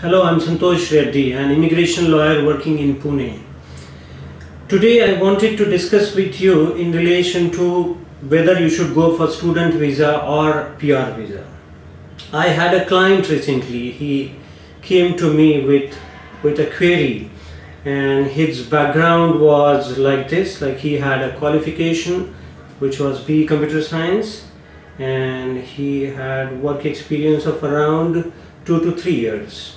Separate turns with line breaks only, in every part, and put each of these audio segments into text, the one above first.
Hello, I'm Santosh Reddy, an immigration lawyer working in Pune. Today I wanted to discuss with you in relation to whether you should go for student visa or PR visa. I had a client recently, he came to me with, with a query and his background was like this, like he had a qualification which was B computer science and he had work experience of around two to three years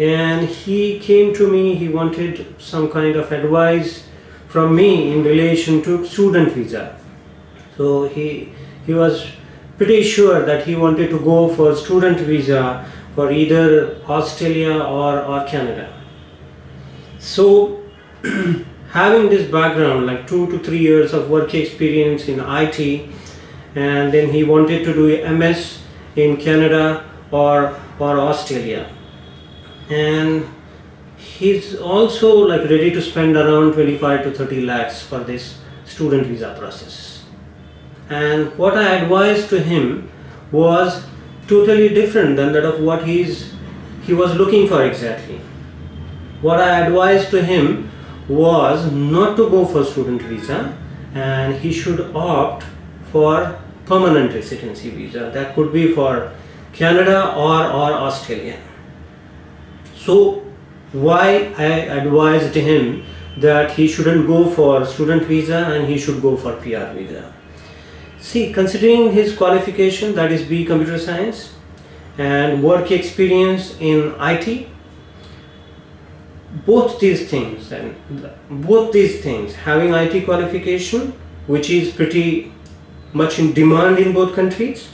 and he came to me he wanted some kind of advice from me in relation to student visa. So he he was pretty sure that he wanted to go for student visa for either Australia or, or Canada. So having this background like two to three years of work experience in IT and then he wanted to do MS in Canada or or Australia and he's also like ready to spend around 25 to 30 lakhs for this student visa process. And what I advised to him was totally different than that of what he's he was looking for exactly. What I advised to him was not to go for student visa and he should opt for permanent residency visa. That could be for Canada or, or Australia so why I advised him that he shouldn't go for student visa and he should go for PR visa. See, considering his qualification that is B computer science and work experience in IT, both these things and both these things having IT qualification which is pretty much in demand in both countries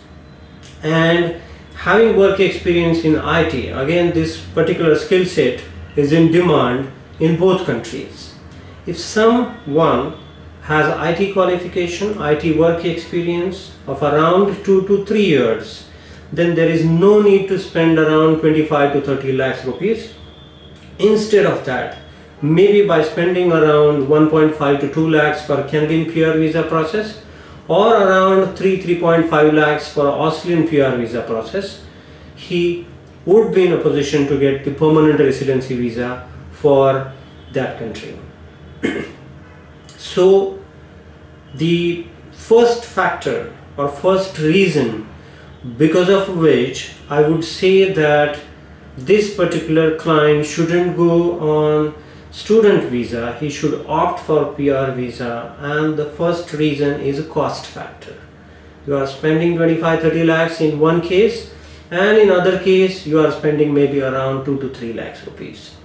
and having work experience in IT, again this particular skill set is in demand in both countries. If someone has IT qualification, IT work experience of around 2 to 3 years, then there is no need to spend around 25 to 30 lakhs rupees. Instead of that, maybe by spending around 1.5 to 2 lakhs for Canadian PR visa process, or around 3 3.5 lakhs for Australian PR visa process. He would be in a position to get the permanent residency visa for that country. So the first factor or first reason because of which I would say that this particular client shouldn't go on student visa, he should opt for PR visa and the first reason is a cost factor. You are spending 25-30 lakhs in one case and in other case you are spending maybe around 2 to 3 lakhs rupees.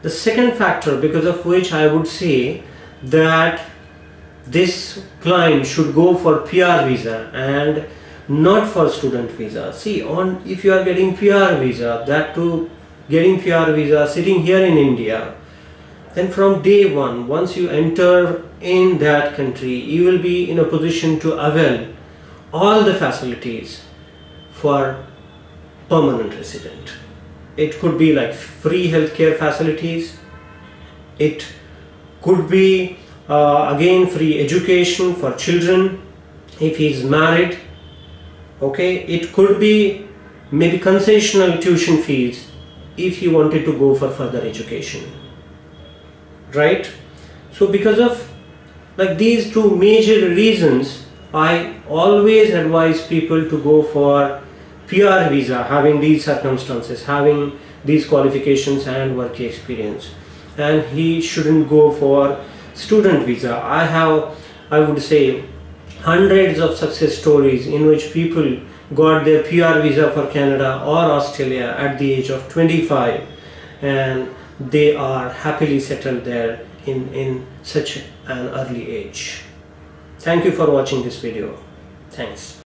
The second factor because of which I would say that this client should go for PR visa and not for student visa. See on if you are getting PR visa that too getting PR visa, sitting here in India, then from day one, once you enter in that country, you will be in a position to avail all the facilities for permanent resident. It could be like free healthcare facilities. It could be uh, again free education for children if he is married. Okay, it could be maybe concessional tuition fees if he wanted to go for further education. Right? So because of like these two major reasons I always advise people to go for PR visa having these circumstances having these qualifications and work experience. And he shouldn't go for student visa. I have I would say hundreds of success stories in which people got their PR visa for Canada or Australia at the age of 25 and they are happily settled there in, in such an early age. Thank you for watching this video. Thanks.